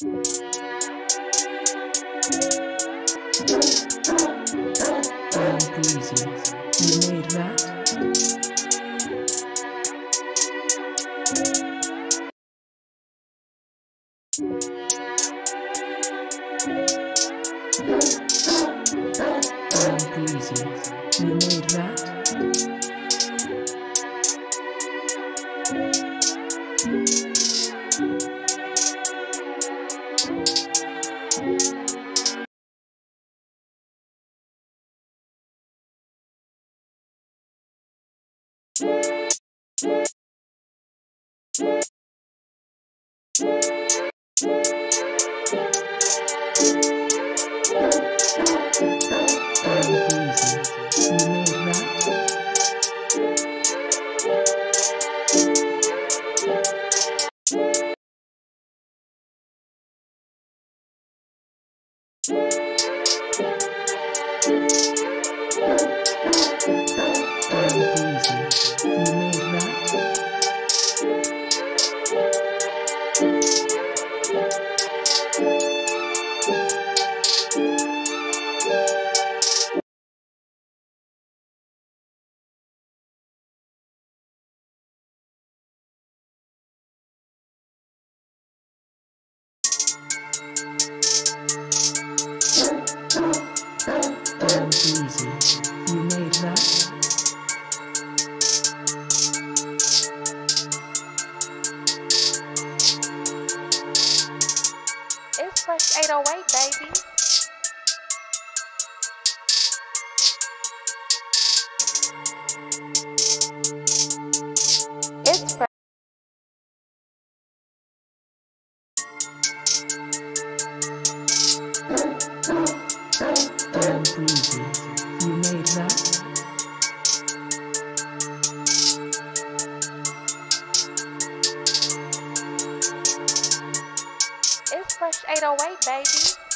You made. You made that? Breezy. You Damn breezy. You made that? It's Fresh 808, baby. 808, baby.